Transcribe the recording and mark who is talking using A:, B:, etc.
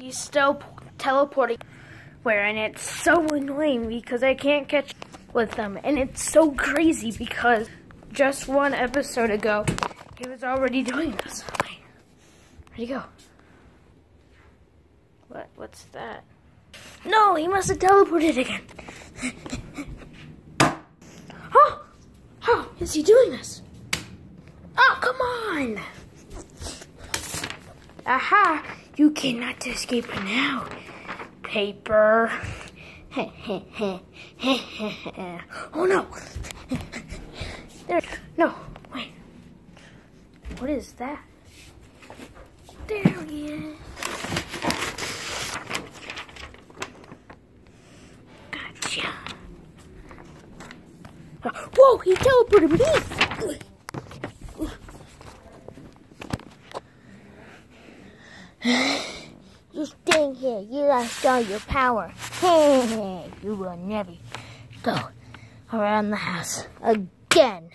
A: he's still teleporting. Where and it's so annoying because I can't catch with them, and it's so crazy because just one episode ago he was already doing this. Where'd he go? What? What's that? No, he must have teleported again. oh, how is he doing this? Oh, come on! Aha! You cannot escape now, paper. oh no! There, no, wait. What is that? There he is. Gotcha. Whoa, he teleported me! you staying here. You lost all your power. you will never go around the house again.